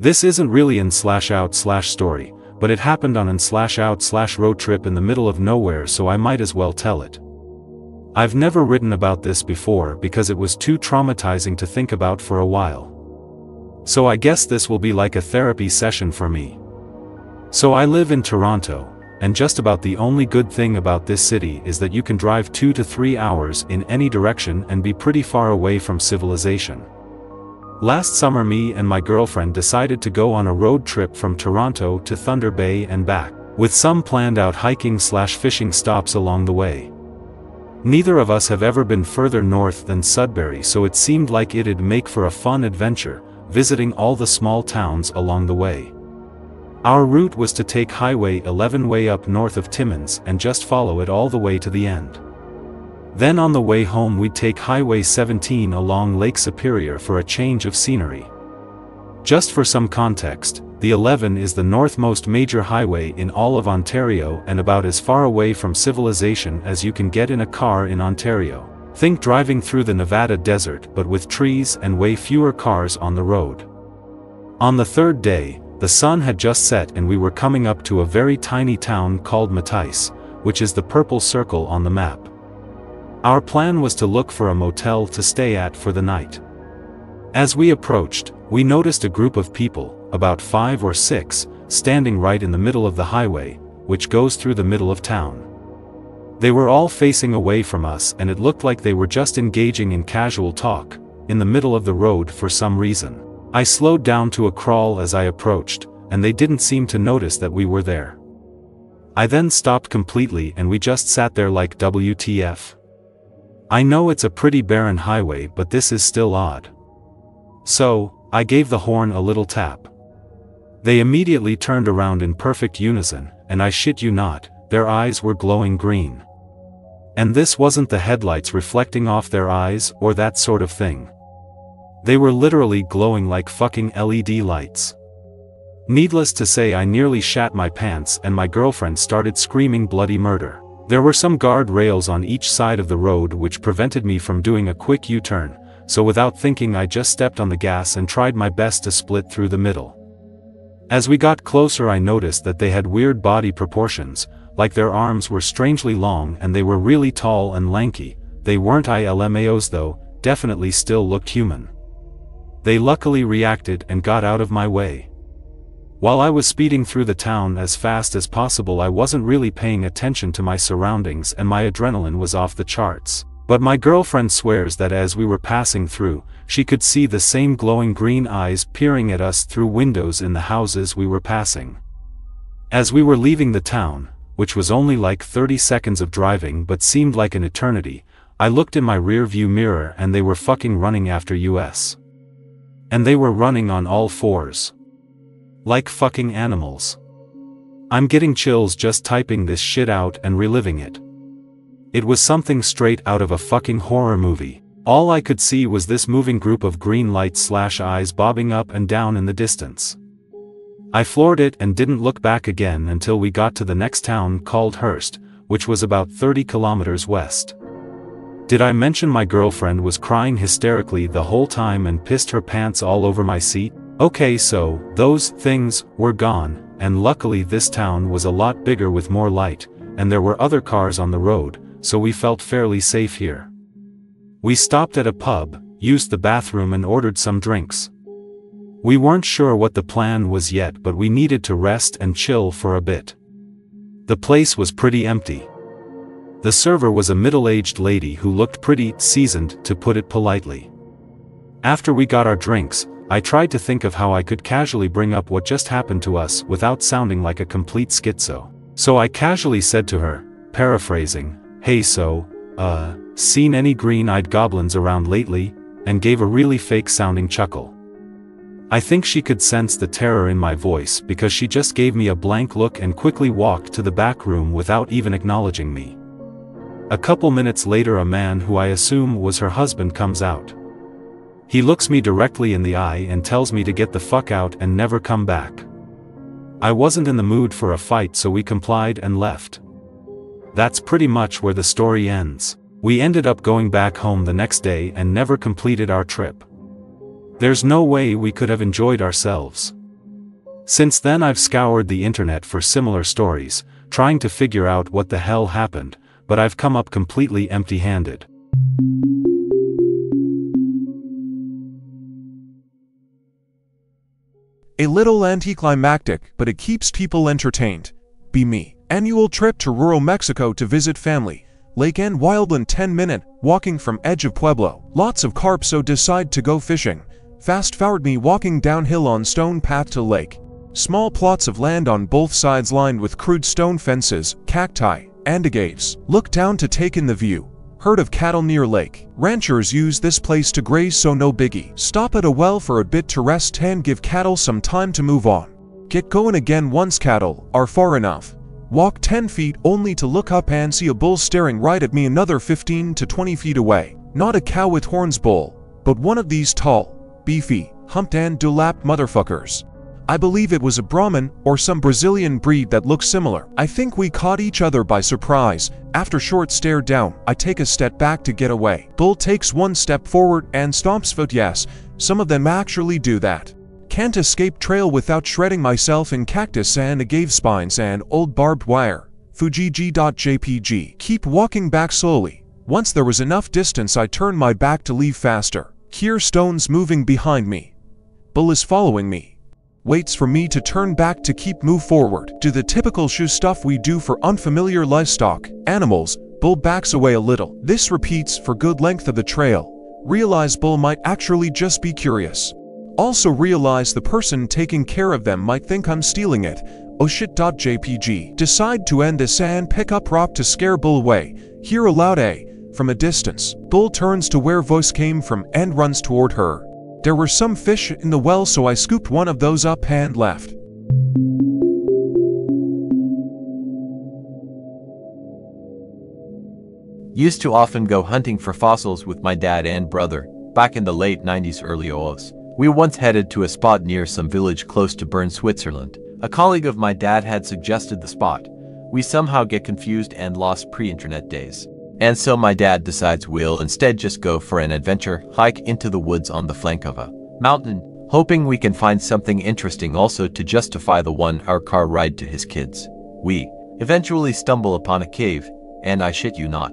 This isn't really an slash out slash story, but it happened on an slash out slash road trip in the middle of nowhere so I might as well tell it. I've never written about this before because it was too traumatizing to think about for a while. So I guess this will be like a therapy session for me. So I live in Toronto, and just about the only good thing about this city is that you can drive 2 to 3 hours in any direction and be pretty far away from civilization. Last summer me and my girlfriend decided to go on a road trip from Toronto to Thunder Bay and back, with some planned out hiking slash fishing stops along the way. Neither of us have ever been further north than Sudbury so it seemed like it'd make for a fun adventure, visiting all the small towns along the way. Our route was to take Highway 11 way up north of Timmins and just follow it all the way to the end. Then on the way home we'd take Highway 17 along Lake Superior for a change of scenery. Just for some context, the 11 is the northmost major highway in all of Ontario and about as far away from civilization as you can get in a car in Ontario. Think driving through the Nevada desert but with trees and way fewer cars on the road. On the third day, the sun had just set and we were coming up to a very tiny town called Mattice, which is the purple circle on the map. Our plan was to look for a motel to stay at for the night. As we approached, we noticed a group of people, about five or six, standing right in the middle of the highway, which goes through the middle of town. They were all facing away from us and it looked like they were just engaging in casual talk, in the middle of the road for some reason. I slowed down to a crawl as I approached, and they didn't seem to notice that we were there. I then stopped completely and we just sat there like WTF. I know it's a pretty barren highway but this is still odd. So, I gave the horn a little tap. They immediately turned around in perfect unison, and I shit you not, their eyes were glowing green. And this wasn't the headlights reflecting off their eyes or that sort of thing. They were literally glowing like fucking LED lights. Needless to say I nearly shat my pants and my girlfriend started screaming bloody murder. There were some guard rails on each side of the road which prevented me from doing a quick U-turn, so without thinking I just stepped on the gas and tried my best to split through the middle. As we got closer I noticed that they had weird body proportions, like their arms were strangely long and they were really tall and lanky, they weren't ILMAOs though, definitely still looked human. They luckily reacted and got out of my way. While I was speeding through the town as fast as possible I wasn't really paying attention to my surroundings and my adrenaline was off the charts. But my girlfriend swears that as we were passing through, she could see the same glowing green eyes peering at us through windows in the houses we were passing. As we were leaving the town, which was only like 30 seconds of driving but seemed like an eternity, I looked in my rear view mirror and they were fucking running after us. And they were running on all fours. Like fucking animals. I'm getting chills just typing this shit out and reliving it. It was something straight out of a fucking horror movie. All I could see was this moving group of green lights slash eyes bobbing up and down in the distance. I floored it and didn't look back again until we got to the next town called Hearst, which was about 30 kilometers west. Did I mention my girlfriend was crying hysterically the whole time and pissed her pants all over my seat? Okay so, those things were gone, and luckily this town was a lot bigger with more light, and there were other cars on the road, so we felt fairly safe here. We stopped at a pub, used the bathroom and ordered some drinks. We weren't sure what the plan was yet but we needed to rest and chill for a bit. The place was pretty empty. The server was a middle-aged lady who looked pretty seasoned to put it politely. After we got our drinks, I tried to think of how I could casually bring up what just happened to us without sounding like a complete schizo. So I casually said to her, paraphrasing, hey so, uh, seen any green-eyed goblins around lately, and gave a really fake-sounding chuckle. I think she could sense the terror in my voice because she just gave me a blank look and quickly walked to the back room without even acknowledging me. A couple minutes later a man who I assume was her husband comes out. He looks me directly in the eye and tells me to get the fuck out and never come back. I wasn't in the mood for a fight so we complied and left. That's pretty much where the story ends. We ended up going back home the next day and never completed our trip. There's no way we could have enjoyed ourselves. Since then I've scoured the internet for similar stories, trying to figure out what the hell happened, but I've come up completely empty-handed. A little anticlimactic, but it keeps people entertained. Be me. Annual trip to rural Mexico to visit family. Lake and wildland 10 minute, walking from edge of Pueblo. Lots of carp so decide to go fishing. Fast forward me walking downhill on stone path to lake. Small plots of land on both sides lined with crude stone fences, cacti, and agaves. Look down to take in the view. Herd of cattle near lake. Ranchers use this place to graze so no biggie. Stop at a well for a bit to rest and give cattle some time to move on. Get going again once cattle are far enough. Walk 10 feet only to look up and see a bull staring right at me another 15 to 20 feet away. Not a cow with horns bull, but one of these tall, beefy, humped and dewlapped motherfuckers. I believe it was a Brahman or some Brazilian breed that looks similar. I think we caught each other by surprise. After short stare down, I take a step back to get away. Bull takes one step forward and stomps foot yes, some of them actually do that. Can't escape trail without shredding myself in cactus and agave spines and old barbed wire. Fujiji.jpg. Keep walking back slowly. Once there was enough distance I turn my back to leave faster. Here stones moving behind me. Bull is following me waits for me to turn back to keep move forward. Do the typical shoe stuff we do for unfamiliar livestock, animals, bull backs away a little. This repeats for good length of the trail. Realize bull might actually just be curious. Also realize the person taking care of them might think I'm stealing it. Oh shit.jpg. Decide to end this and pick up rock to scare bull away. Hear a loud A from a distance. Bull turns to where voice came from and runs toward her. There were some fish in the well so I scooped one of those up and left. Used to often go hunting for fossils with my dad and brother, back in the late 90s early 00s. We once headed to a spot near some village close to Bern, Switzerland. A colleague of my dad had suggested the spot. We somehow get confused and lost pre-internet days. And so my dad decides we'll instead just go for an adventure hike into the woods on the flank of a mountain, hoping we can find something interesting also to justify the one hour car ride to his kids. We eventually stumble upon a cave, and I shit you not.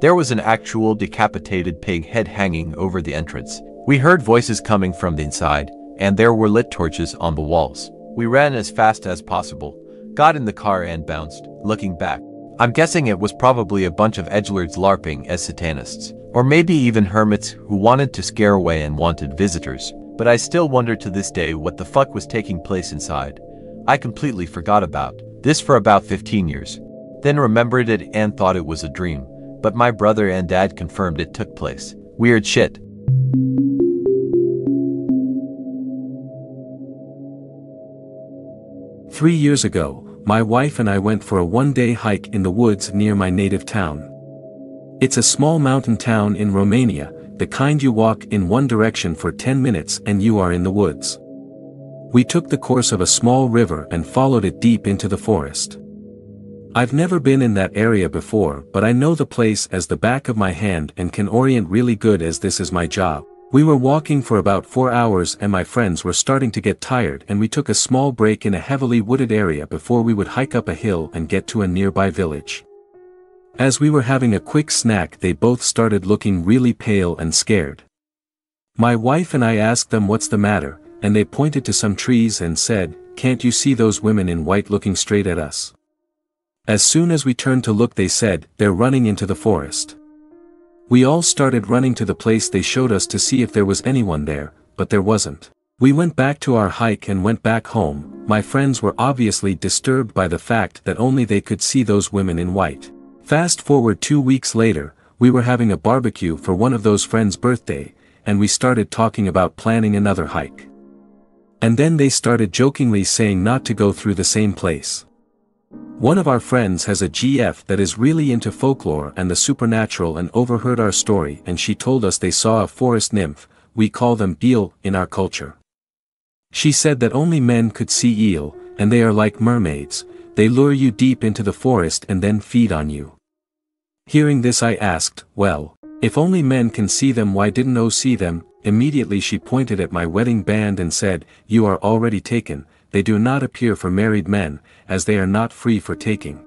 There was an actual decapitated pig head hanging over the entrance. We heard voices coming from the inside, and there were lit torches on the walls. We ran as fast as possible, got in the car and bounced, looking back. I'm guessing it was probably a bunch of edgelords larping as satanists, or maybe even hermits who wanted to scare away and wanted visitors. But I still wonder to this day what the fuck was taking place inside. I completely forgot about this for about 15 years. Then remembered it and thought it was a dream. But my brother and dad confirmed it took place. Weird shit. Three years ago, my wife and I went for a one-day hike in the woods near my native town. It's a small mountain town in Romania, the kind you walk in one direction for 10 minutes and you are in the woods. We took the course of a small river and followed it deep into the forest. I've never been in that area before but I know the place as the back of my hand and can orient really good as this is my job. We were walking for about four hours and my friends were starting to get tired and we took a small break in a heavily wooded area before we would hike up a hill and get to a nearby village. As we were having a quick snack they both started looking really pale and scared. My wife and I asked them what's the matter, and they pointed to some trees and said, can't you see those women in white looking straight at us? As soon as we turned to look they said, they're running into the forest. We all started running to the place they showed us to see if there was anyone there, but there wasn't. We went back to our hike and went back home, my friends were obviously disturbed by the fact that only they could see those women in white. Fast forward two weeks later, we were having a barbecue for one of those friends' birthday, and we started talking about planning another hike. And then they started jokingly saying not to go through the same place. One of our friends has a GF that is really into folklore and the supernatural and overheard our story and she told us they saw a forest nymph, we call them eel in our culture. She said that only men could see eel, and they are like mermaids, they lure you deep into the forest and then feed on you. Hearing this I asked, well, if only men can see them why didn't O see them, immediately she pointed at my wedding band and said, you are already taken, they do not appear for married men, as they are not free for taking.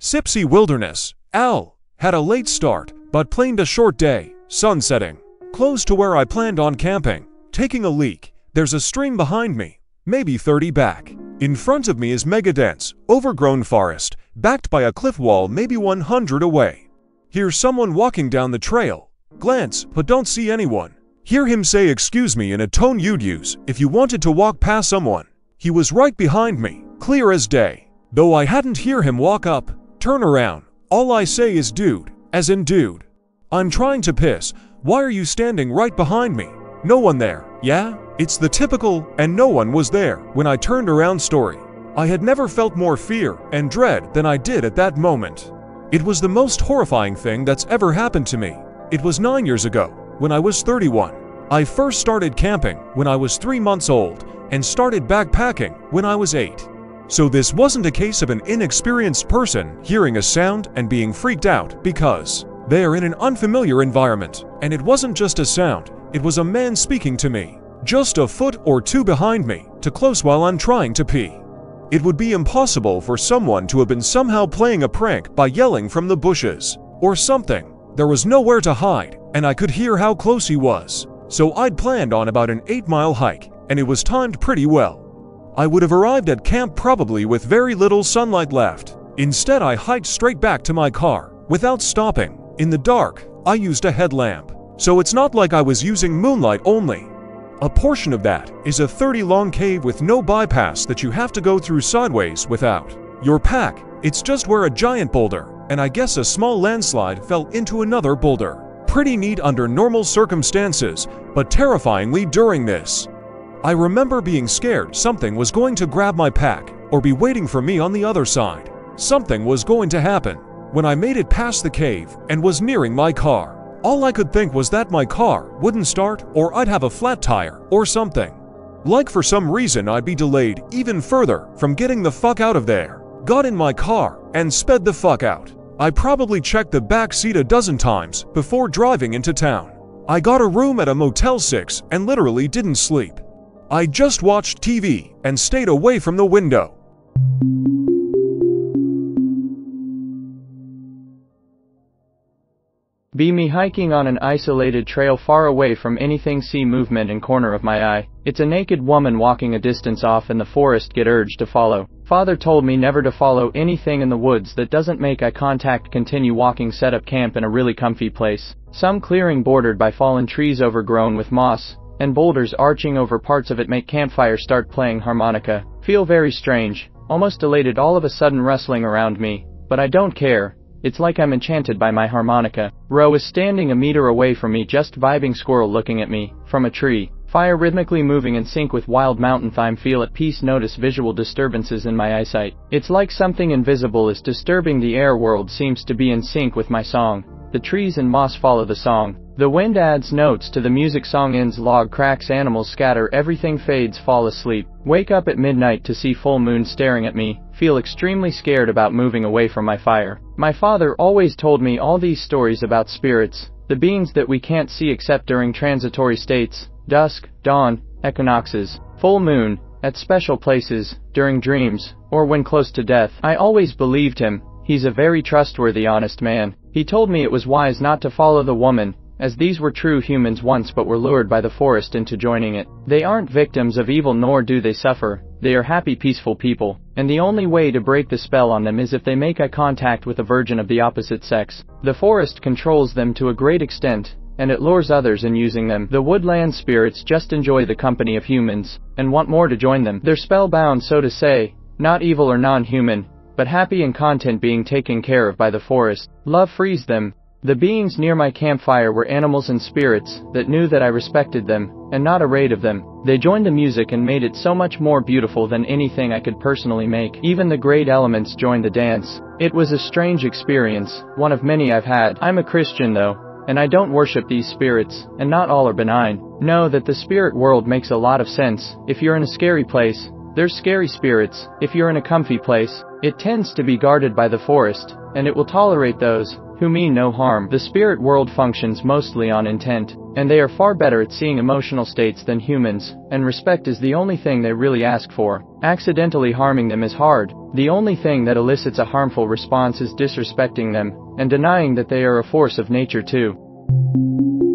Sipsey Wilderness, Al, had a late start, but planned a short day, sun setting. Close to where I planned on camping, taking a leak, there's a stream behind me, maybe 30 back. In front of me is mega dense, overgrown forest, backed by a cliff wall maybe 100 away. Here's someone walking down the trail. Glance, but don't see anyone. Hear him say excuse me in a tone you'd use if you wanted to walk past someone. He was right behind me, clear as day. Though I hadn't hear him walk up, turn around. All I say is dude, as in dude. I'm trying to piss. Why are you standing right behind me? No one there, yeah? It's the typical, and no one was there when I turned around story. I had never felt more fear and dread than I did at that moment. It was the most horrifying thing that's ever happened to me. It was nine years ago, when I was 31. I first started camping when I was three months old and started backpacking when I was eight. So this wasn't a case of an inexperienced person hearing a sound and being freaked out because they are in an unfamiliar environment, and it wasn't just a sound, it was a man speaking to me, just a foot or two behind me, to close while I'm trying to pee. It would be impossible for someone to have been somehow playing a prank by yelling from the bushes, or something. There was nowhere to hide, and I could hear how close he was. So I'd planned on about an 8-mile hike, and it was timed pretty well. I would have arrived at camp probably with very little sunlight left. Instead I hiked straight back to my car, without stopping. In the dark, I used a headlamp. So it's not like I was using moonlight only. A portion of that is a 30 long cave with no bypass that you have to go through sideways without your pack. It's just where a giant boulder, and I guess a small landslide fell into another boulder. Pretty neat under normal circumstances, but terrifyingly during this. I remember being scared something was going to grab my pack or be waiting for me on the other side. Something was going to happen. When I made it past the cave and was nearing my car, all I could think was that my car wouldn't start or I'd have a flat tire or something. Like for some reason I'd be delayed even further from getting the fuck out of there. Got in my car and sped the fuck out. I probably checked the back seat a dozen times before driving into town. I got a room at a Motel 6 and literally didn't sleep. I just watched TV and stayed away from the window. Be me hiking on an isolated trail far away from anything see movement in corner of my eye. It's a naked woman walking a distance off in the forest get urged to follow. Father told me never to follow anything in the woods that doesn't make eye contact continue walking set up camp in a really comfy place. Some clearing bordered by fallen trees overgrown with moss, and boulders arching over parts of it make campfire start playing harmonica. Feel very strange, almost elated all of a sudden rustling around me, but I don't care. It's like I'm enchanted by my harmonica. Ro is standing a meter away from me just vibing squirrel looking at me, from a tree. Fire rhythmically moving in sync with wild mountain thyme feel at peace notice visual disturbances in my eyesight. It's like something invisible is disturbing the air world seems to be in sync with my song. The trees and moss follow the song. The wind adds notes to the music song ends log cracks animals scatter everything fades fall asleep. Wake up at midnight to see full moon staring at me, feel extremely scared about moving away from my fire. My father always told me all these stories about spirits, the beings that we can't see except during transitory states, dusk, dawn, equinoxes, full moon, at special places, during dreams, or when close to death. I always believed him, he's a very trustworthy honest man. He told me it was wise not to follow the woman, as these were true humans once but were lured by the forest into joining it. They aren't victims of evil nor do they suffer, they are happy peaceful people, and the only way to break the spell on them is if they make eye contact with a virgin of the opposite sex. The forest controls them to a great extent, and it lures others in using them. The woodland spirits just enjoy the company of humans, and want more to join them. They're spellbound so to say, not evil or non-human, but happy and content being taken care of by the forest. Love frees them, the beings near my campfire were animals and spirits that knew that I respected them, and not afraid of them. They joined the music and made it so much more beautiful than anything I could personally make. Even the great elements joined the dance. It was a strange experience, one of many I've had. I'm a Christian though, and I don't worship these spirits, and not all are benign. Know that the spirit world makes a lot of sense. If you're in a scary place, there's scary spirits. If you're in a comfy place, it tends to be guarded by the forest, and it will tolerate those who mean no harm. The spirit world functions mostly on intent, and they are far better at seeing emotional states than humans, and respect is the only thing they really ask for. Accidentally harming them is hard. The only thing that elicits a harmful response is disrespecting them, and denying that they are a force of nature too.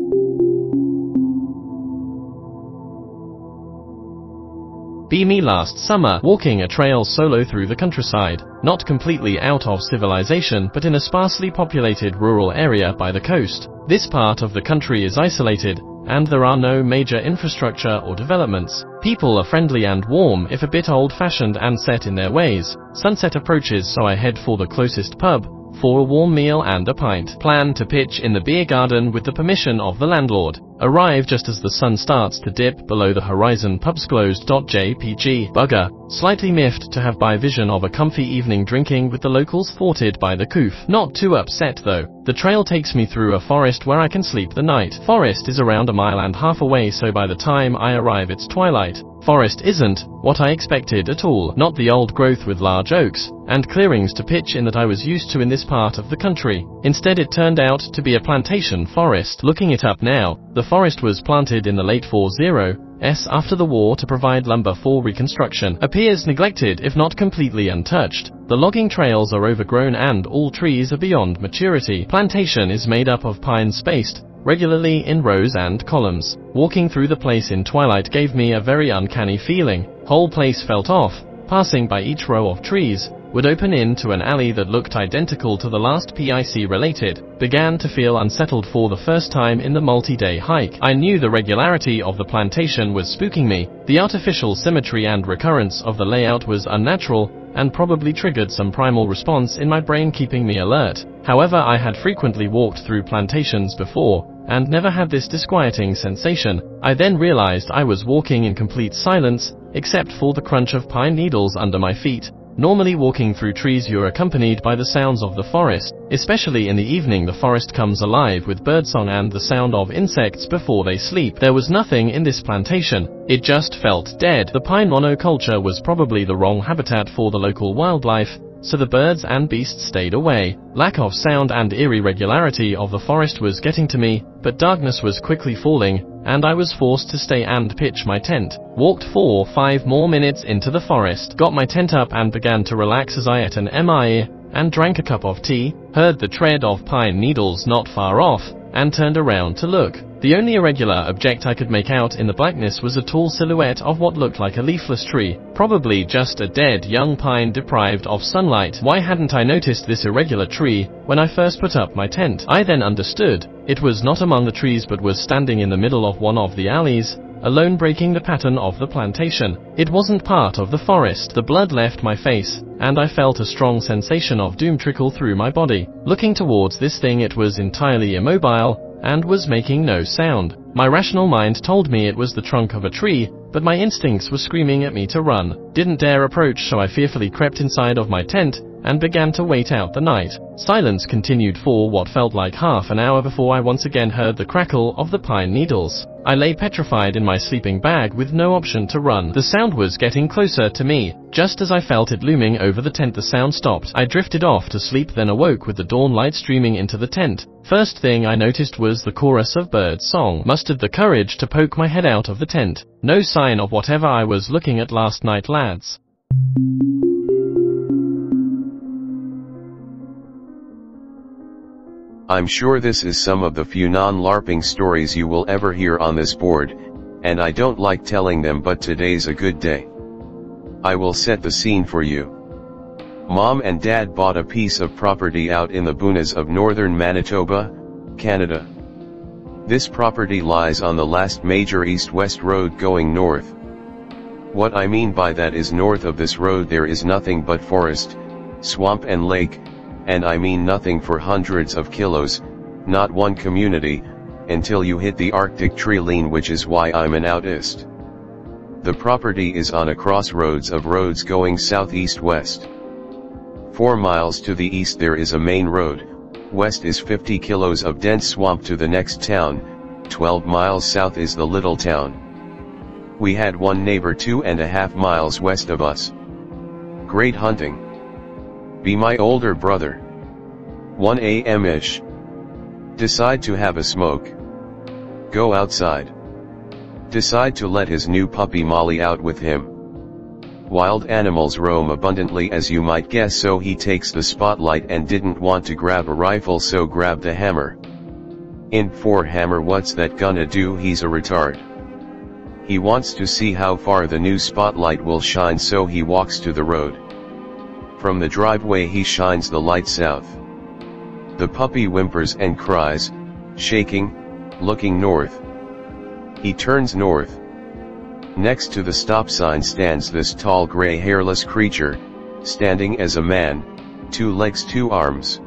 Be me last summer, walking a trail solo through the countryside, not completely out of civilization but in a sparsely populated rural area by the coast. This part of the country is isolated, and there are no major infrastructure or developments. People are friendly and warm if a bit old-fashioned and set in their ways. Sunset approaches so I head for the closest pub, for a warm meal and a pint. Plan to pitch in the beer garden with the permission of the landlord. Arrive just as the sun starts to dip below the horizon pubs closed. JPG. Bugger. Slightly miffed to have by vision of a comfy evening drinking with the locals thwarted by the coof. Not too upset though. The trail takes me through a forest where I can sleep the night. Forest is around a mile and half away so by the time I arrive it's twilight. Forest isn't what I expected at all, not the old growth with large oaks and clearings to pitch in that I was used to in this part of the country. Instead it turned out to be a plantation forest. Looking it up now, the forest was planted in the late 40s after the war to provide lumber for reconstruction. Appears neglected if not completely untouched. The logging trails are overgrown and all trees are beyond maturity. Plantation is made up of pines spaced regularly in rows and columns. Walking through the place in twilight gave me a very uncanny feeling. Whole place felt off. Passing by each row of trees, would open into an alley that looked identical to the last PIC related, began to feel unsettled for the first time in the multi-day hike. I knew the regularity of the plantation was spooking me, the artificial symmetry and recurrence of the layout was unnatural, and probably triggered some primal response in my brain keeping me alert. However, I had frequently walked through plantations before, and never had this disquieting sensation. I then realized I was walking in complete silence, except for the crunch of pine needles under my feet, Normally walking through trees you're accompanied by the sounds of the forest, especially in the evening the forest comes alive with birdsong and the sound of insects before they sleep. There was nothing in this plantation, it just felt dead. The pine monoculture was probably the wrong habitat for the local wildlife, so the birds and beasts stayed away. Lack of sound and eerie regularity of the forest was getting to me, but darkness was quickly falling, and I was forced to stay and pitch my tent. Walked four, five more minutes into the forest, got my tent up and began to relax as I ate an MI, and drank a cup of tea, heard the tread of pine needles not far off, and turned around to look. The only irregular object I could make out in the blackness was a tall silhouette of what looked like a leafless tree, probably just a dead young pine deprived of sunlight. Why hadn't I noticed this irregular tree when I first put up my tent? I then understood. It was not among the trees but was standing in the middle of one of the alleys, alone breaking the pattern of the plantation. It wasn't part of the forest. The blood left my face, and I felt a strong sensation of doom trickle through my body. Looking towards this thing it was entirely immobile, and was making no sound. My rational mind told me it was the trunk of a tree, but my instincts were screaming at me to run. Didn't dare approach so I fearfully crept inside of my tent, and began to wait out the night. Silence continued for what felt like half an hour before I once again heard the crackle of the pine needles. I lay petrified in my sleeping bag with no option to run. The sound was getting closer to me. Just as I felt it looming over the tent the sound stopped. I drifted off to sleep then awoke with the dawn light streaming into the tent. First thing I noticed was the chorus of birds' song. Mustered the courage to poke my head out of the tent. No sign of whatever I was looking at last night lads. I'm sure this is some of the few non-LARPing stories you will ever hear on this board, and I don't like telling them but today's a good day. I will set the scene for you. Mom and dad bought a piece of property out in the boonies of northern Manitoba, Canada. This property lies on the last major east-west road going north. What I mean by that is north of this road there is nothing but forest, swamp and lake, and I mean nothing for hundreds of kilos, not one community, until you hit the Arctic tree line which is why I'm an outist. The property is on a crossroads of roads going southeast-west. Four miles to the east there is a main road, west is 50 kilos of dense swamp to the next town, 12 miles south is the little town. We had one neighbor two and a half miles west of us. Great hunting. Be my older brother. 1 a.m.-ish. Decide to have a smoke. Go outside. Decide to let his new puppy Molly out with him. Wild animals roam abundantly as you might guess so he takes the spotlight and didn't want to grab a rifle so grab the hammer. In 4 hammer what's that gonna do he's a retard. He wants to see how far the new spotlight will shine so he walks to the road. From the driveway he shines the light south. The puppy whimpers and cries, shaking, looking north. He turns north. Next to the stop sign stands this tall gray hairless creature, standing as a man, two legs two arms.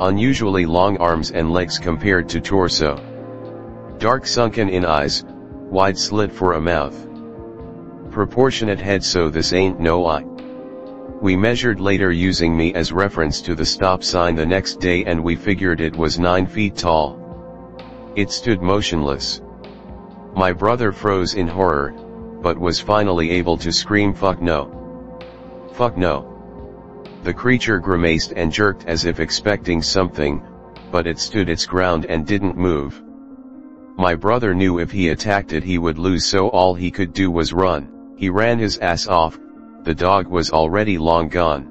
Unusually long arms and legs compared to torso. Dark sunken in eyes, wide slit for a mouth. Proportionate head so this ain't no eye. We measured later using me as reference to the stop sign the next day and we figured it was 9 feet tall. It stood motionless. My brother froze in horror, but was finally able to scream fuck no. Fuck no. The creature grimaced and jerked as if expecting something, but it stood its ground and didn't move. My brother knew if he attacked it he would lose so all he could do was run, he ran his ass off, the dog was already long gone.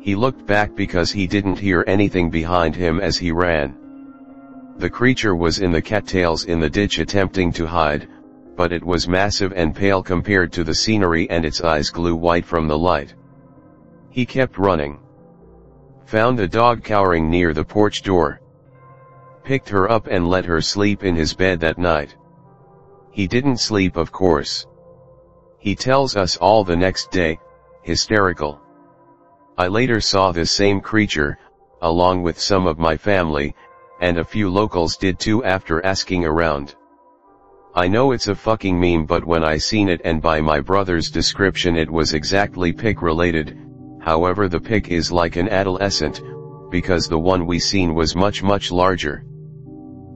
He looked back because he didn't hear anything behind him as he ran. The creature was in the cattails in the ditch attempting to hide, but it was massive and pale compared to the scenery and its eyes glue white from the light. He kept running. Found the dog cowering near the porch door picked her up and let her sleep in his bed that night. He didn't sleep of course. He tells us all the next day, hysterical. I later saw this same creature, along with some of my family, and a few locals did too after asking around. I know it's a fucking meme but when I seen it and by my brother's description it was exactly pick related, however the pick is like an adolescent, because the one we seen was much much larger.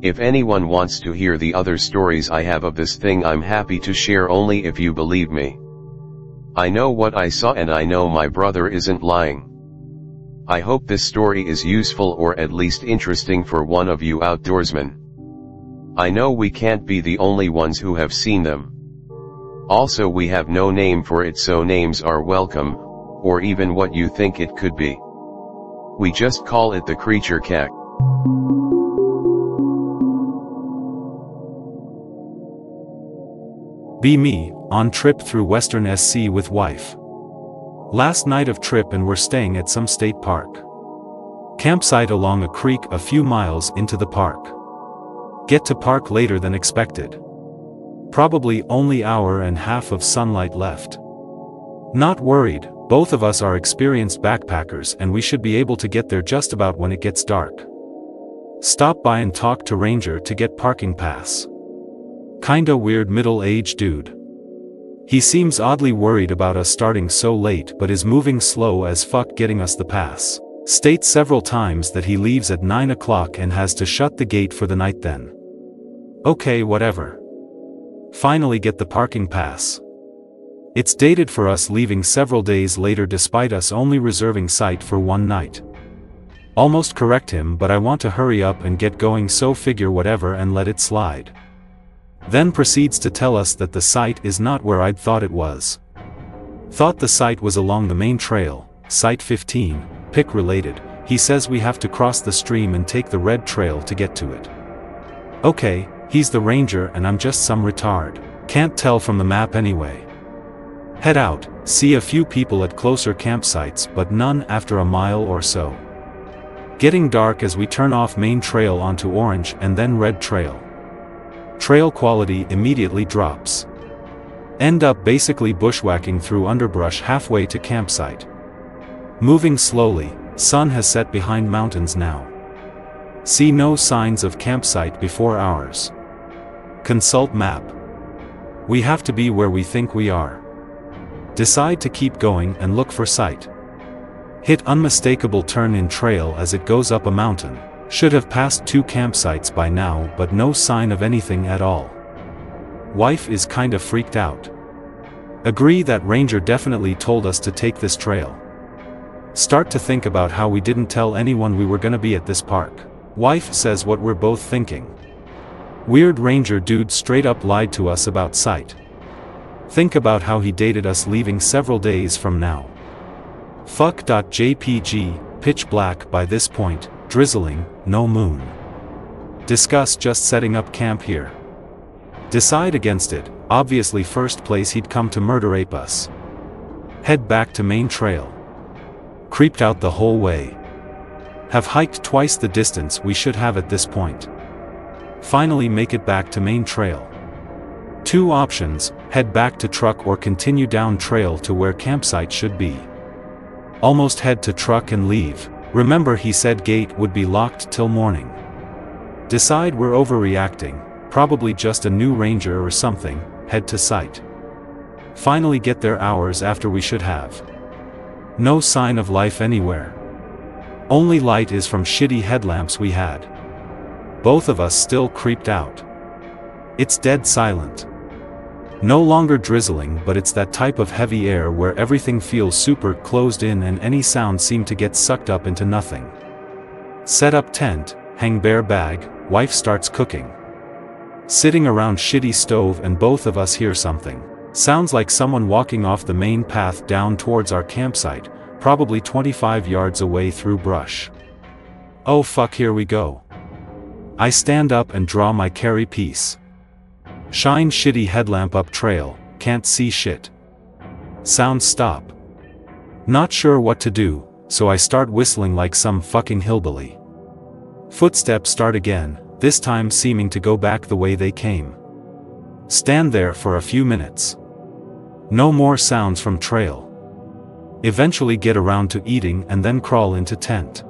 If anyone wants to hear the other stories I have of this thing I'm happy to share only if you believe me. I know what I saw and I know my brother isn't lying. I hope this story is useful or at least interesting for one of you outdoorsmen. I know we can't be the only ones who have seen them. Also we have no name for it so names are welcome, or even what you think it could be. We just call it the creature cack. Be me, on trip through Western SC with wife. Last night of trip and we're staying at some state park. Campsite along a creek a few miles into the park. Get to park later than expected. Probably only hour and half of sunlight left. Not worried, both of us are experienced backpackers and we should be able to get there just about when it gets dark. Stop by and talk to ranger to get parking pass. Kinda weird middle-aged dude. He seems oddly worried about us starting so late but is moving slow as fuck getting us the pass. States several times that he leaves at 9 o'clock and has to shut the gate for the night then. Okay whatever. Finally get the parking pass. It's dated for us leaving several days later despite us only reserving site for one night. Almost correct him but I want to hurry up and get going so figure whatever and let it slide. Then proceeds to tell us that the site is not where I'd thought it was. Thought the site was along the main trail, site 15, pick related, he says we have to cross the stream and take the red trail to get to it. Okay, he's the ranger and I'm just some retard. Can't tell from the map anyway. Head out, see a few people at closer campsites but none after a mile or so. Getting dark as we turn off main trail onto orange and then red trail trail quality immediately drops. End up basically bushwhacking through underbrush halfway to campsite. Moving slowly, sun has set behind mountains now. See no signs of campsite before ours. Consult map. We have to be where we think we are. Decide to keep going and look for sight. Hit unmistakable turn in trail as it goes up a mountain. Should have passed two campsites by now but no sign of anything at all. Wife is kinda freaked out. Agree that ranger definitely told us to take this trail. Start to think about how we didn't tell anyone we were gonna be at this park. Wife says what we're both thinking. Weird ranger dude straight up lied to us about sight. Think about how he dated us leaving several days from now. Fuck.jpg, pitch black by this point, drizzling, no moon. Discuss just setting up camp here. Decide against it, obviously first place he'd come to murder ape us. Head back to main trail. Creeped out the whole way. Have hiked twice the distance we should have at this point. Finally make it back to main trail. Two options, head back to truck or continue down trail to where campsite should be. Almost head to truck and leave, remember he said gate would be locked till morning. Decide we're overreacting, probably just a new ranger or something, head to site. Finally get there hours after we should have. No sign of life anywhere. Only light is from shitty headlamps we had. Both of us still creeped out. It's dead silent. No longer drizzling but it's that type of heavy air where everything feels super closed in and any sound seem to get sucked up into nothing. Set up tent, hang bare bag, wife starts cooking. Sitting around shitty stove and both of us hear something. Sounds like someone walking off the main path down towards our campsite, probably 25 yards away through brush. Oh fuck here we go. I stand up and draw my carry piece. Shine shitty headlamp up trail, can't see shit. Sounds stop. Not sure what to do, so I start whistling like some fucking hillbilly. Footsteps start again, this time seeming to go back the way they came. Stand there for a few minutes. No more sounds from trail. Eventually get around to eating and then crawl into tent.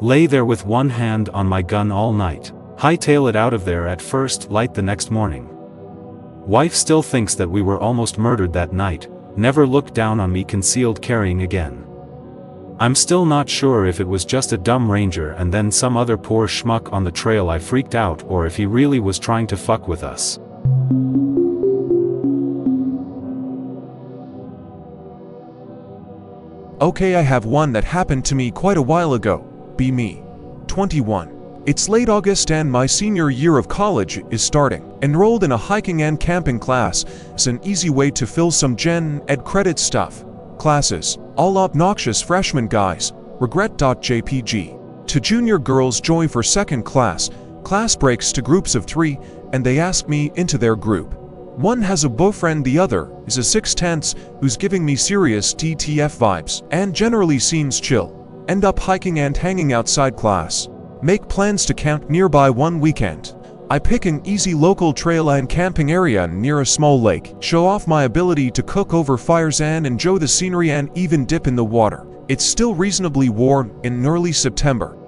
Lay there with one hand on my gun all night, hightail it out of there at first light the next morning. Wife still thinks that we were almost murdered that night, never looked down on me concealed carrying again. I'm still not sure if it was just a dumb ranger and then some other poor schmuck on the trail I freaked out or if he really was trying to fuck with us. Okay I have one that happened to me quite a while ago. Be me. 21. It's late August and my senior year of college is starting. Enrolled in a hiking and camping class is an easy way to fill some gen ed credit stuff. Classes. All obnoxious freshman guys. Regret.jpg. To junior girls joy for second class. Class breaks to groups of three and they ask me into their group. One has a boyfriend the other is a six-tenths who's giving me serious DTF vibes and generally seems chill. End up hiking and hanging outside class. Make plans to camp nearby one weekend. I pick an easy local trail and camping area near a small lake, show off my ability to cook over fires and enjoy the scenery and even dip in the water. It's still reasonably warm in early September.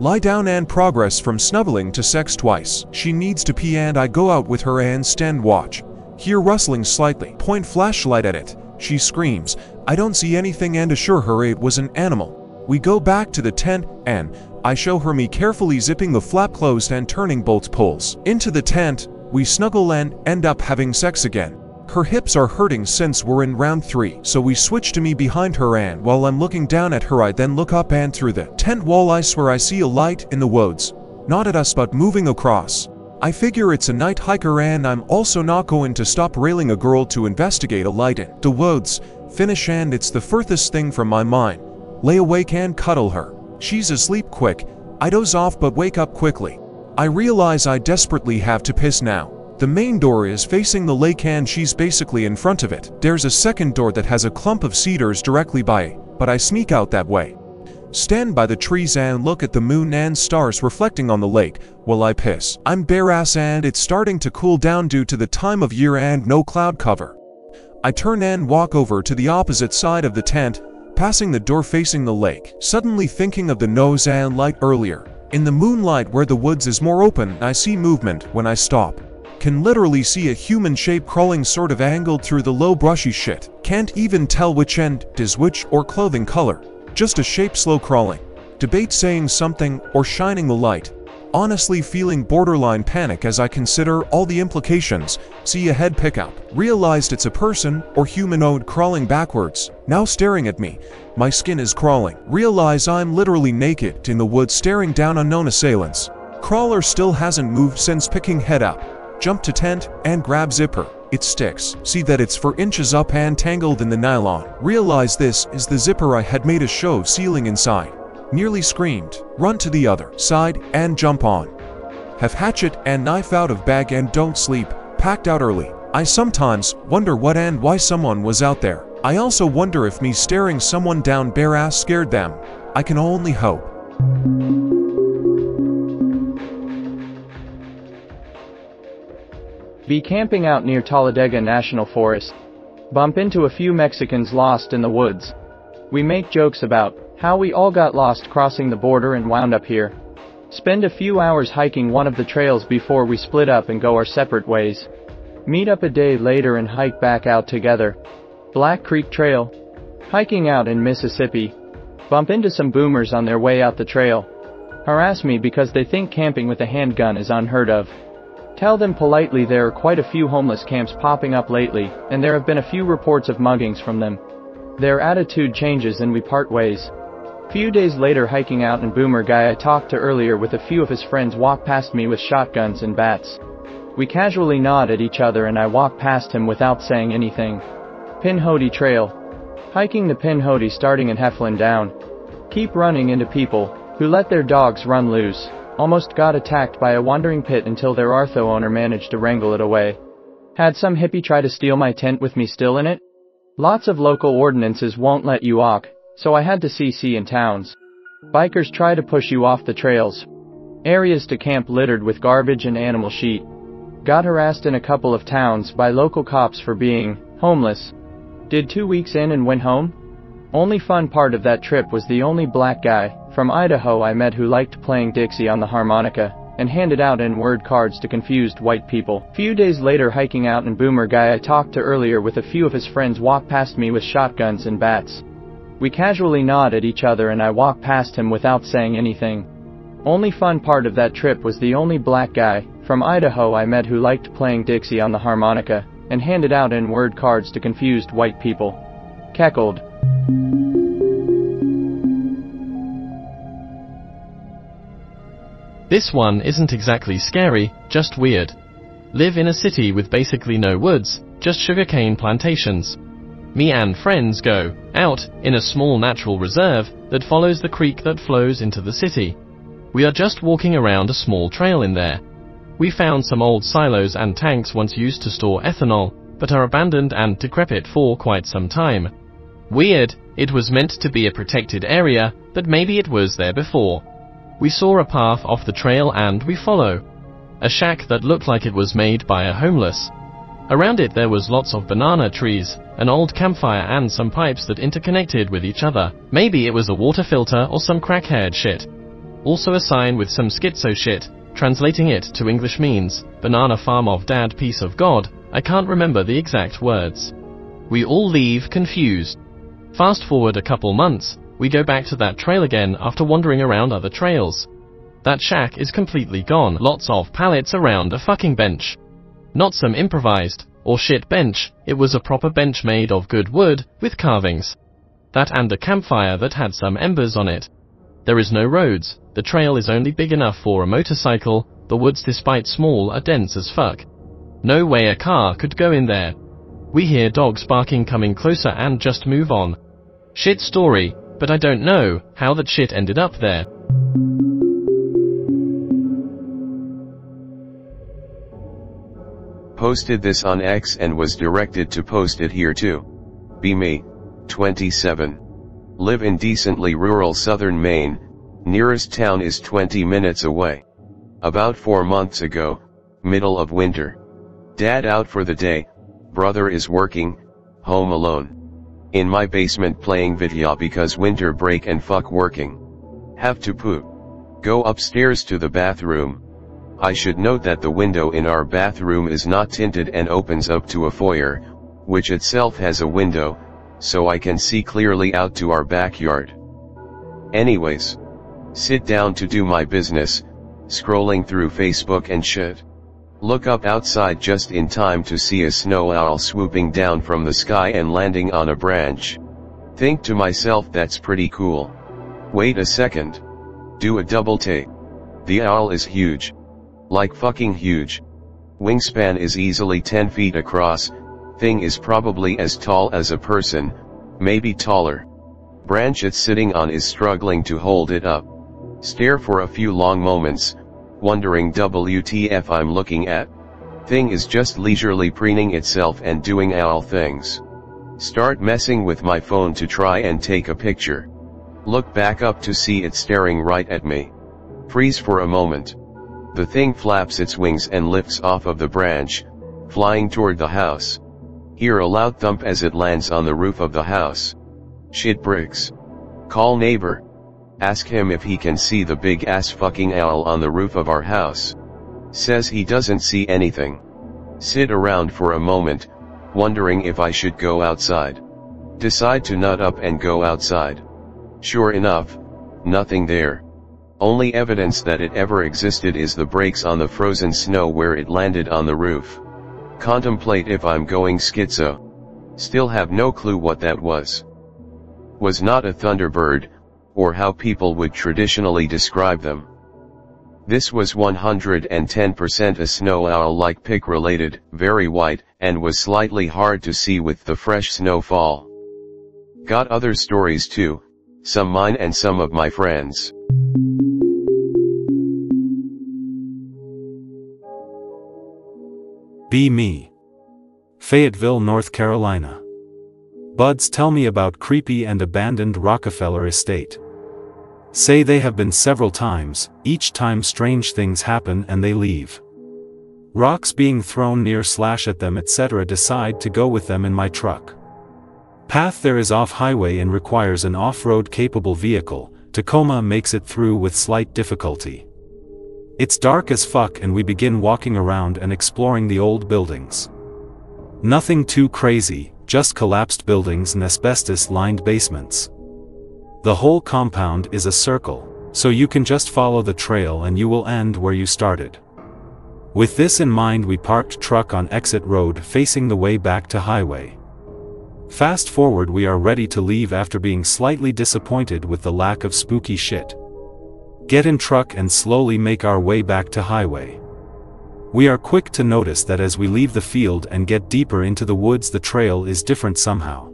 Lie down and progress from snuggling to sex twice. She needs to pee and I go out with her and stand watch. Hear rustling slightly, point flashlight at it. She screams, I don't see anything and assure her it was an animal. We go back to the tent and I show her me carefully zipping the flap closed and turning both poles. Into the tent, we snuggle and end up having sex again. Her hips are hurting since we're in round 3, so we switch to me behind her and while I'm looking down at her I then look up and through the tent wall I swear I see a light in the woods. Not at us but moving across. I figure it's a night hiker and I'm also not going to stop railing a girl to investigate a light in the woods. Finish and it's the furthest thing from my mind. Lay awake and cuddle her. She's asleep quick. I doze off but wake up quickly. I realize I desperately have to piss now. The main door is facing the lake and she's basically in front of it. There's a second door that has a clump of cedars directly by, but I sneak out that way. Stand by the trees and look at the moon and stars reflecting on the lake while I piss. I'm bare ass and it's starting to cool down due to the time of year and no cloud cover. I turn and walk over to the opposite side of the tent, passing the door facing the lake, suddenly thinking of the nose and light earlier. In the moonlight where the woods is more open, I see movement when I stop can literally see a human shape crawling sort of angled through the low brushy shit. Can't even tell which end is which or clothing color. Just a shape slow crawling. Debate saying something or shining the light. Honestly feeling borderline panic as I consider all the implications. See a head pickup. Realized it's a person or humanoid crawling backwards, now staring at me. My skin is crawling. Realize I'm literally naked in the woods staring down unknown assailants. Crawler still hasn't moved since picking head up. Jump to tent and grab zipper. It sticks. See that it's 4 inches up and tangled in the nylon. Realize this is the zipper I had made a show sealing inside. Nearly screamed. Run to the other side and jump on. Have hatchet and knife out of bag and don't sleep. Packed out early. I sometimes wonder what and why someone was out there. I also wonder if me staring someone down bare ass scared them. I can only hope. Be camping out near Talladega National Forest. Bump into a few Mexicans lost in the woods. We make jokes about how we all got lost crossing the border and wound up here. Spend a few hours hiking one of the trails before we split up and go our separate ways. Meet up a day later and hike back out together. Black Creek Trail. Hiking out in Mississippi. Bump into some boomers on their way out the trail. Harass me because they think camping with a handgun is unheard of. Tell them politely there are quite a few homeless camps popping up lately, and there have been a few reports of muggings from them. Their attitude changes and we part ways. Few days later hiking out and Boomer guy I talked to earlier with a few of his friends walk past me with shotguns and bats. We casually nod at each other and I walk past him without saying anything. Pinhoti Trail. Hiking the Pinhoti starting in Heflin down. Keep running into people, who let their dogs run loose. Almost got attacked by a wandering pit until their Artho owner managed to wrangle it away. Had some hippie try to steal my tent with me still in it? Lots of local ordinances won't let you walk, so I had to CC in towns. Bikers try to push you off the trails. Areas to camp littered with garbage and animal sheet. Got harassed in a couple of towns by local cops for being homeless. Did two weeks in and went home? Only fun part of that trip was the only black guy from Idaho I met who liked playing Dixie on the harmonica and handed out N-word cards to confused white people. Few days later hiking out and Boomer guy I talked to earlier with a few of his friends walked past me with shotguns and bats. We casually nod at each other and I walk past him without saying anything. Only fun part of that trip was the only black guy from Idaho I met who liked playing Dixie on the harmonica and handed out N-word cards to confused white people. Cackled. This one isn't exactly scary, just weird. Live in a city with basically no woods, just sugarcane plantations. Me and friends go out in a small natural reserve that follows the creek that flows into the city. We are just walking around a small trail in there. We found some old silos and tanks once used to store ethanol, but are abandoned and decrepit for quite some time. Weird, it was meant to be a protected area, but maybe it was there before. We saw a path off the trail and we follow. A shack that looked like it was made by a homeless. Around it there was lots of banana trees, an old campfire and some pipes that interconnected with each other. Maybe it was a water filter or some crackhead shit. Also a sign with some schizo shit, translating it to English means, banana farm of dad piece of god, I can't remember the exact words. We all leave confused. Fast forward a couple months, we go back to that trail again after wandering around other trails. That shack is completely gone, lots of pallets around a fucking bench. Not some improvised, or shit bench, it was a proper bench made of good wood, with carvings. That and a campfire that had some embers on it. There is no roads, the trail is only big enough for a motorcycle, the woods despite small are dense as fuck. No way a car could go in there. We hear dogs barking coming closer and just move on. Shit story, but I don't know how that shit ended up there. Posted this on X and was directed to post it here too. Be me, 27. Live in decently rural southern Maine, nearest town is 20 minutes away. About 4 months ago, middle of winter. Dad out for the day, brother is working, home alone. In my basement playing video because winter break and fuck working. Have to poo. Go upstairs to the bathroom. I should note that the window in our bathroom is not tinted and opens up to a foyer, which itself has a window, so I can see clearly out to our backyard. Anyways. Sit down to do my business, scrolling through Facebook and shit. Look up outside just in time to see a snow owl swooping down from the sky and landing on a branch. Think to myself that's pretty cool. Wait a second. Do a double take. The owl is huge. Like fucking huge. Wingspan is easily 10 feet across, thing is probably as tall as a person, maybe taller. Branch it's sitting on is struggling to hold it up. Stare for a few long moments, wondering WTF I'm looking at. Thing is just leisurely preening itself and doing owl things. Start messing with my phone to try and take a picture. Look back up to see it staring right at me. Freeze for a moment. The thing flaps its wings and lifts off of the branch, flying toward the house. Hear a loud thump as it lands on the roof of the house. Shit bricks. Call neighbor. Ask him if he can see the big ass fucking owl on the roof of our house. Says he doesn't see anything. Sit around for a moment, wondering if I should go outside. Decide to nut up and go outside. Sure enough, nothing there. Only evidence that it ever existed is the breaks on the frozen snow where it landed on the roof. Contemplate if I'm going schizo. Still have no clue what that was. Was not a thunderbird, or how people would traditionally describe them. This was 110% a snow owl like pic related, very white, and was slightly hard to see with the fresh snowfall. Got other stories too, some mine and some of my friends. Be me. Fayetteville, North Carolina. Buds tell me about creepy and abandoned Rockefeller estate. Say they have been several times, each time strange things happen and they leave. Rocks being thrown near slash at them etc. decide to go with them in my truck. Path there is off-highway and requires an off-road capable vehicle, Tacoma makes it through with slight difficulty. It's dark as fuck and we begin walking around and exploring the old buildings. Nothing too crazy, just collapsed buildings and asbestos-lined basements. The whole compound is a circle, so you can just follow the trail and you will end where you started. With this in mind we parked truck on exit road facing the way back to highway. Fast forward we are ready to leave after being slightly disappointed with the lack of spooky shit. Get in truck and slowly make our way back to highway. We are quick to notice that as we leave the field and get deeper into the woods the trail is different somehow.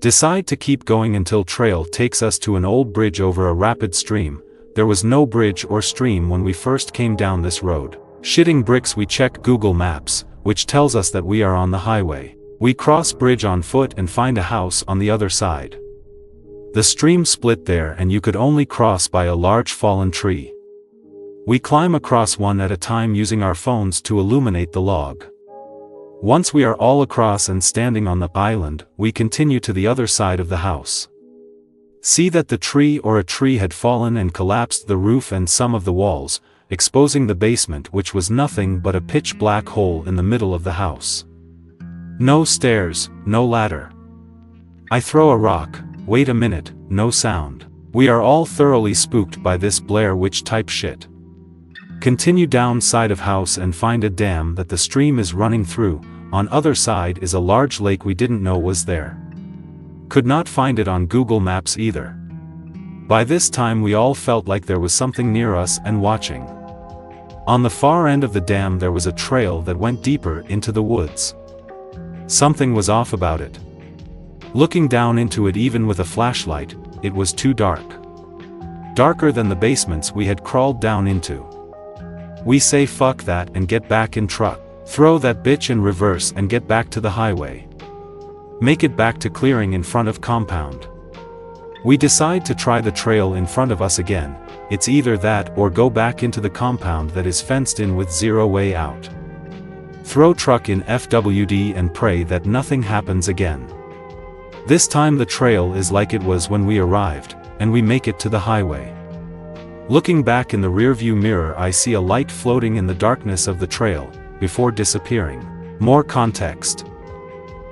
Decide to keep going until trail takes us to an old bridge over a rapid stream, there was no bridge or stream when we first came down this road. Shitting bricks we check Google Maps, which tells us that we are on the highway. We cross bridge on foot and find a house on the other side. The stream split there and you could only cross by a large fallen tree. We climb across one at a time using our phones to illuminate the log. Once we are all across and standing on the island, we continue to the other side of the house. See that the tree or a tree had fallen and collapsed the roof and some of the walls, exposing the basement which was nothing but a pitch black hole in the middle of the house. No stairs, no ladder. I throw a rock, wait a minute, no sound. We are all thoroughly spooked by this Blair Witch type shit. Continue down side of house and find a dam that the stream is running through, on other side is a large lake we didn't know was there. Could not find it on Google Maps either. By this time we all felt like there was something near us and watching. On the far end of the dam there was a trail that went deeper into the woods. Something was off about it. Looking down into it even with a flashlight, it was too dark. Darker than the basements we had crawled down into. We say fuck that and get back in truck. Throw that bitch in reverse and get back to the highway. Make it back to clearing in front of compound. We decide to try the trail in front of us again, it's either that or go back into the compound that is fenced in with zero way out. Throw truck in FWD and pray that nothing happens again. This time the trail is like it was when we arrived, and we make it to the highway. Looking back in the rearview mirror I see a light floating in the darkness of the trail, before disappearing. More context.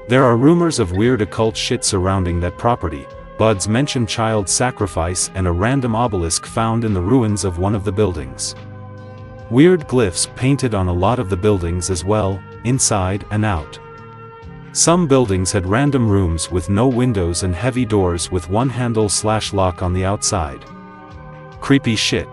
There are rumors of weird occult shit surrounding that property, Buds mention child sacrifice and a random obelisk found in the ruins of one of the buildings. Weird glyphs painted on a lot of the buildings as well, inside and out. Some buildings had random rooms with no windows and heavy doors with one handle slash lock on the outside. Creepy shit.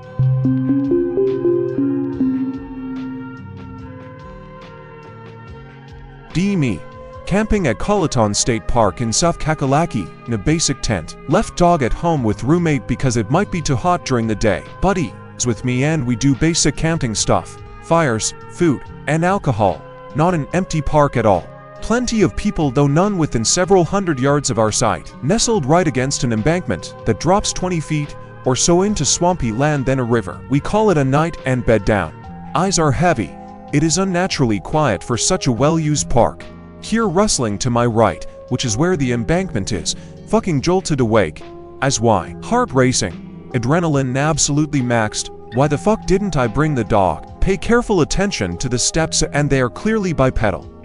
D. Me. Camping at Colleton State Park in South Kakalaki, in a basic tent. Left dog at home with roommate because it might be too hot during the day. Buddy is with me and we do basic camping stuff. Fires, food, and alcohol. Not an empty park at all. Plenty of people though none within several hundred yards of our site. Nestled right against an embankment that drops 20 feet or so into swampy land then a river. We call it a night and bed down. Eyes are heavy. It is unnaturally quiet for such a well-used park. Hear rustling to my right, which is where the embankment is, fucking jolted awake. As why? Heart racing. Adrenaline absolutely maxed. Why the fuck didn't I bring the dog? Pay careful attention to the steps and they are clearly bipedal.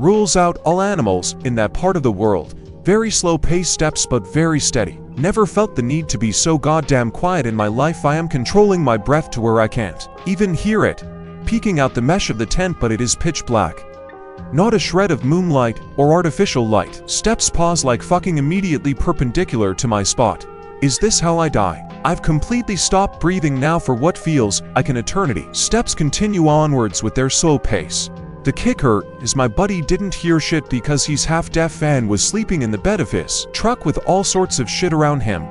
Rules out all animals in that part of the world. Very slow pace steps but very steady. Never felt the need to be so goddamn quiet in my life I am controlling my breath to where I can't even hear it. Peeking out the mesh of the tent but it is pitch black. Not a shred of moonlight or artificial light. Steps pause like fucking immediately perpendicular to my spot. Is this how I die? I've completely stopped breathing now for what feels like an eternity. Steps continue onwards with their slow pace. The kicker is my buddy didn't hear shit because he's half deaf and was sleeping in the bed of his truck with all sorts of shit around him.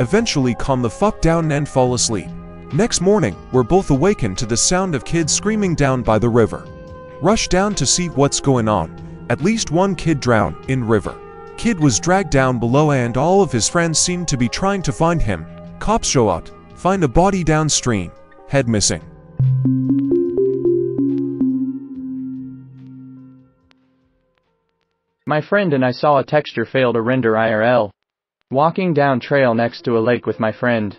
Eventually calm the fuck down and fall asleep. Next morning, we're both awakened to the sound of kids screaming down by the river. Rush down to see what's going on. At least one kid drowned in river. Kid was dragged down below and all of his friends seemed to be trying to find him. Cops show up, find a body downstream, head missing. My friend and I saw a texture fail to render IRL. Walking down trail next to a lake with my friend.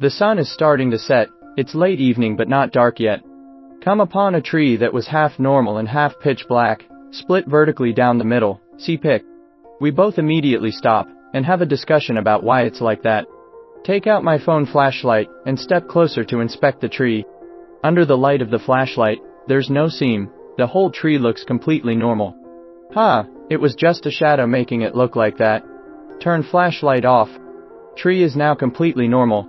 The sun is starting to set, it's late evening but not dark yet. Come upon a tree that was half normal and half pitch black, split vertically down the middle, see pic. We both immediately stop, and have a discussion about why it's like that. Take out my phone flashlight, and step closer to inspect the tree. Under the light of the flashlight, there's no seam, the whole tree looks completely normal. Ha, it was just a shadow making it look like that. Turn flashlight off. Tree is now completely normal.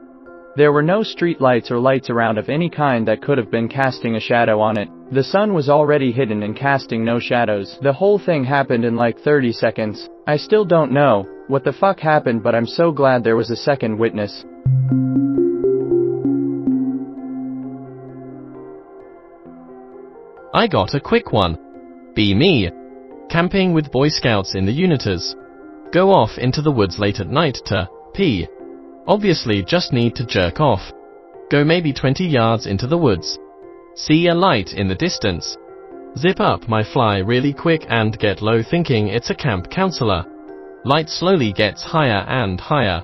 There were no street lights or lights around of any kind that could have been casting a shadow on it. The sun was already hidden and casting no shadows. The whole thing happened in like 30 seconds. I still don't know what the fuck happened but I'm so glad there was a second witness. I got a quick one. Be me. Camping with Boy Scouts in the Uintas. Go off into the woods late at night to pee. Obviously just need to jerk off. Go maybe 20 yards into the woods. See a light in the distance. Zip up my fly really quick and get low thinking it's a camp counselor. Light slowly gets higher and higher.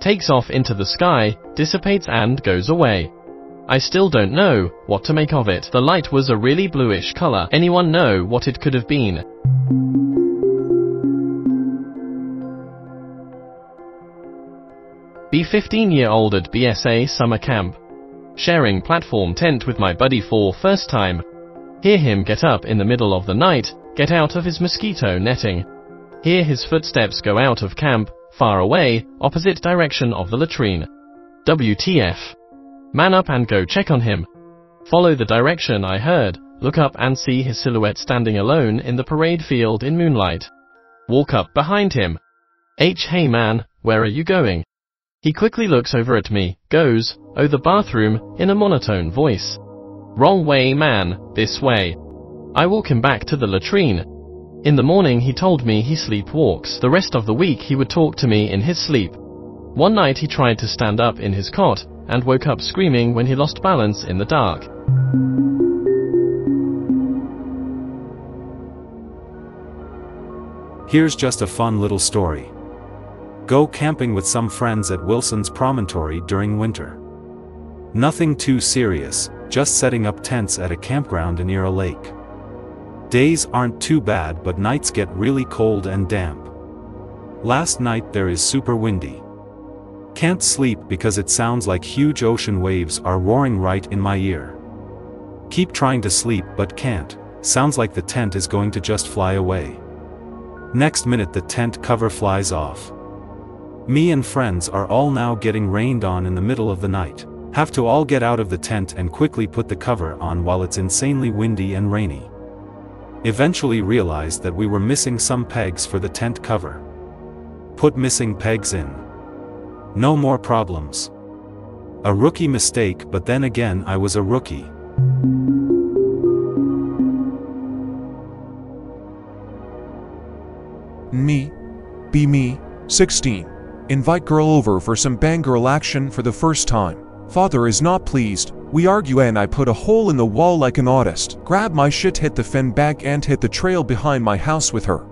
Takes off into the sky, dissipates and goes away. I still don't know what to make of it. The light was a really bluish color. Anyone know what it could have been? Be 15 year old at BSA summer camp. Sharing platform tent with my buddy for first time. Hear him get up in the middle of the night, get out of his mosquito netting. Hear his footsteps go out of camp, far away, opposite direction of the latrine. WTF. Man up and go check on him. Follow the direction I heard, look up and see his silhouette standing alone in the parade field in moonlight. Walk up behind him. H hey man, where are you going? He quickly looks over at me, goes, oh the bathroom, in a monotone voice. Wrong way man, this way. I walk him back to the latrine. In the morning he told me he sleepwalks. The rest of the week he would talk to me in his sleep. One night he tried to stand up in his cot, and woke up screaming when he lost balance in the dark. Here's just a fun little story. Go camping with some friends at Wilson's Promontory during winter. Nothing too serious, just setting up tents at a campground near a lake. Days aren't too bad but nights get really cold and damp. Last night there is super windy. Can't sleep because it sounds like huge ocean waves are roaring right in my ear. Keep trying to sleep but can't, sounds like the tent is going to just fly away. Next minute the tent cover flies off. Me and friends are all now getting rained on in the middle of the night. Have to all get out of the tent and quickly put the cover on while it's insanely windy and rainy. Eventually realized that we were missing some pegs for the tent cover. Put missing pegs in. No more problems. A rookie mistake but then again I was a rookie. Me. Be me. 16. Invite girl over for some bang girl action for the first time. Father is not pleased. We argue and I put a hole in the wall like an artist. Grab my shit hit the fen back and hit the trail behind my house with her.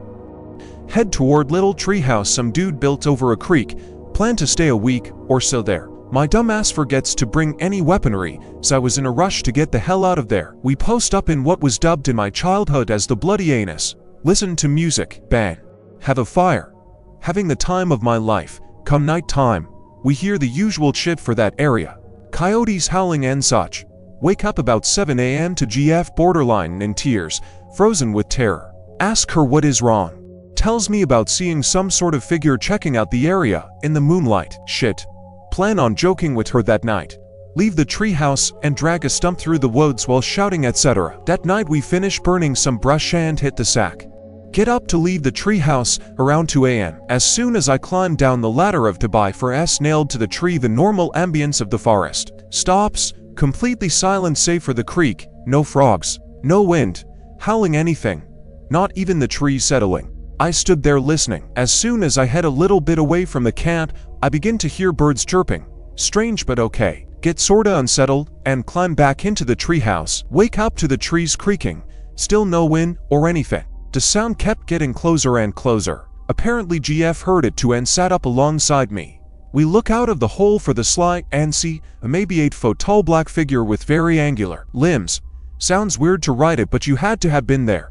Head toward little treehouse some dude built over a creek. Plan to stay a week or so there. My dumbass forgets to bring any weaponry, so I was in a rush to get the hell out of there. We post up in what was dubbed in my childhood as the bloody anus. Listen to music, bang. Have a fire. Having the time of my life. Come night time, we hear the usual shit for that area. Coyotes howling and such. Wake up about 7 a.m. to GF borderline in tears, frozen with terror. Ask her what is wrong. Tells me about seeing some sort of figure checking out the area in the moonlight. Shit. Plan on joking with her that night. Leave the treehouse and drag a stump through the woods while shouting etc. That night we finish burning some brush and hit the sack. Get up to leave the treehouse around 2 a.m. As soon as I climb down the ladder of to buy for S nailed to the tree the normal ambience of the forest. Stops, completely silent save for the creek, no frogs, no wind, howling anything, not even the trees settling. I stood there listening. As soon as I head a little bit away from the camp, I begin to hear birds chirping. Strange but okay. Get sorta unsettled and climb back into the treehouse. Wake up to the trees creaking. Still no wind or anything. The sound kept getting closer and closer. Apparently GF heard it too and sat up alongside me. We look out of the hole for the sly and see a maybe 8 foot tall black figure with very angular limbs. Sounds weird to write it but you had to have been there.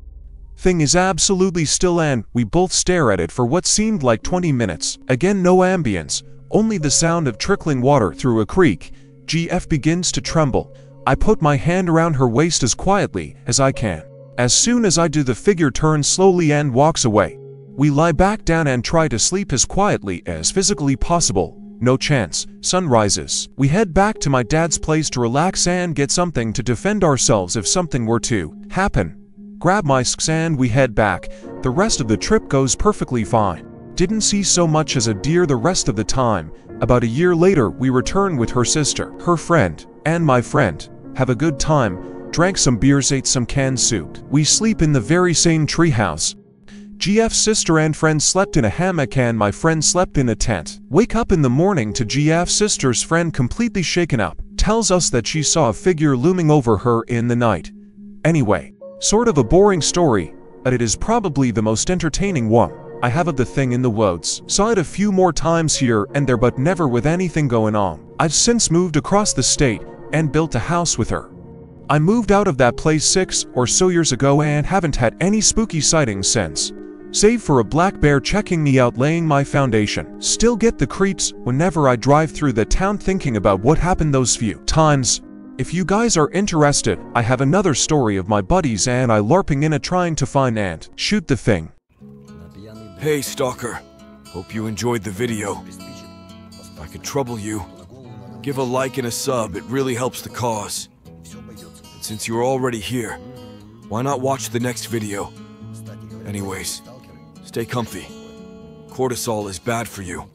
Thing is absolutely still and we both stare at it for what seemed like 20 minutes. Again no ambience, only the sound of trickling water through a creek. GF begins to tremble. I put my hand around her waist as quietly as I can. As soon as I do the figure turns slowly and walks away. We lie back down and try to sleep as quietly as physically possible. No chance. Sun rises. We head back to my dad's place to relax and get something to defend ourselves if something were to happen. Grab my sks and we head back. The rest of the trip goes perfectly fine. Didn't see so much as a deer the rest of the time. About a year later, we return with her sister, her friend, and my friend. Have a good time drank some beers, ate some canned soup. We sleep in the very same treehouse. GF's sister and friend slept in a hammock and my friend slept in a tent. Wake up in the morning to GF's sister's friend completely shaken up. Tells us that she saw a figure looming over her in the night. Anyway, sort of a boring story, but it is probably the most entertaining one. I have of the thing in the woods. Saw it a few more times here and there but never with anything going on. I've since moved across the state and built a house with her. I moved out of that place six or so years ago and haven't had any spooky sightings since. Save for a black bear checking me out laying my foundation. Still get the creeps whenever I drive through the town thinking about what happened those few times. If you guys are interested, I have another story of my buddies and I larping in a trying to find Ant. shoot the thing. Hey Stalker, hope you enjoyed the video. If I could trouble you, give a like and a sub, it really helps the cause. And since you're already here, why not watch the next video? Anyways, stay comfy. Cortisol is bad for you.